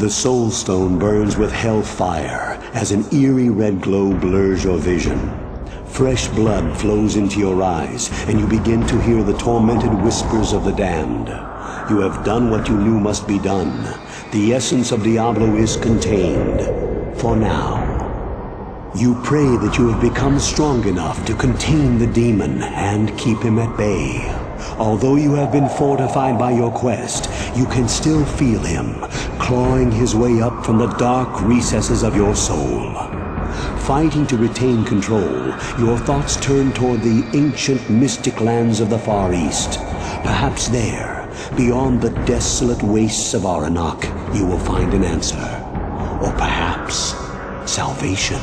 The Soul Stone burns with hellfire as an eerie red glow blurs your vision. Fresh blood flows into your eyes, and you begin to hear the tormented whispers of the damned. You have done what you knew must be done. The essence of Diablo is contained. For now. You pray that you have become strong enough to contain the demon and keep him at bay. Although you have been fortified by your quest, you can still feel him, clawing his way up from the dark recesses of your soul. Fighting to retain control, your thoughts turn toward the ancient mystic lands of the Far East. Perhaps there, beyond the desolate wastes of Aranak, you will find an answer. Or perhaps salvation.